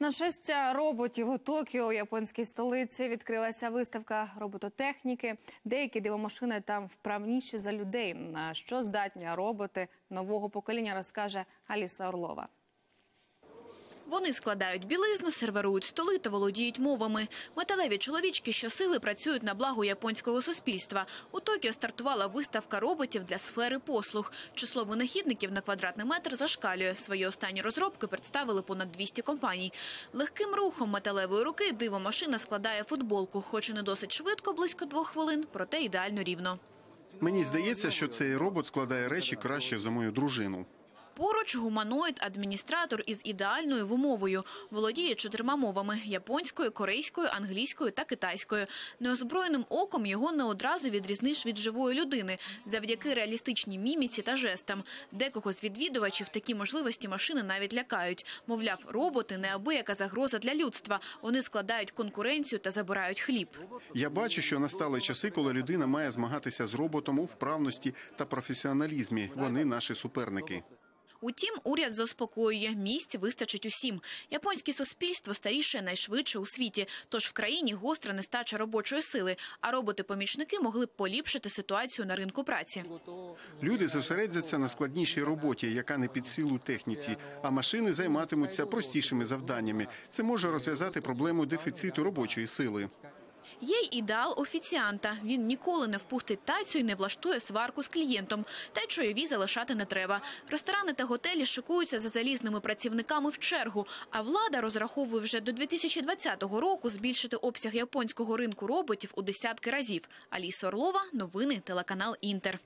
На шестя роботів у Токіо, японській столиці, відкрилася виставка робототехніки. Деякі дивомашини там вправніші за людей. На що здатні роботи нового покоління, розкаже Аліса Орлова. Вони складають білизну, серверують столи та володіють мовами. Металеві чоловічки щосили працюють на благо японського суспільства. У Токіо стартувала виставка роботів для сфери послуг. Число винахідників на квадратний метр зашкалює. Свої останні розробки представили понад 200 компаній. Легким рухом металевої руки дивомашина складає футболку. Хоч і не досить швидко, близько двох хвилин, проте ідеально рівно. Мені здається, що цей робот складає речі краще за мою дружину. Поруч гуманоїд адміністратор із ідеальною вимовою. Володіє чотирма мовами – японською, корейською, англійською та китайською. Неозброєним оком його не одразу відрізниш від живої людини завдяки реалістичній міміці та жестам. Декого з відвідувачів такі можливості машини навіть лякають. Мовляв, роботи – неабияка загроза для людства. Вони складають конкуренцію та забирають хліб. Я бачу, що настали часи, коли людина має змагатися з роботом у вправності та професіоналізмі. Вони наші суперники. Утім, уряд заспокоює, місць вистачить усім. Японське суспільство старіше найшвидше у світі, тож в країні гостра нестача робочої сили, а роботи-помічники могли б поліпшити ситуацію на ринку праці. Люди зосередяться на складнішій роботі, яка не під силу техніці, а машини займатимуться простішими завданнями. Це може розв'язати проблему дефіциту робочої сили. Є й ідеал офіціанта. Він ніколи не впустить тацю і не влаштує сварку з клієнтом. Та й чайові залишати не треба. Ресторани та готелі шикуються за залізними працівниками в чергу. А влада розраховує вже до 2020 року збільшити обсяг японського ринку роботів у десятки разів. Аліса Орлова, новини, телеканал Інтер.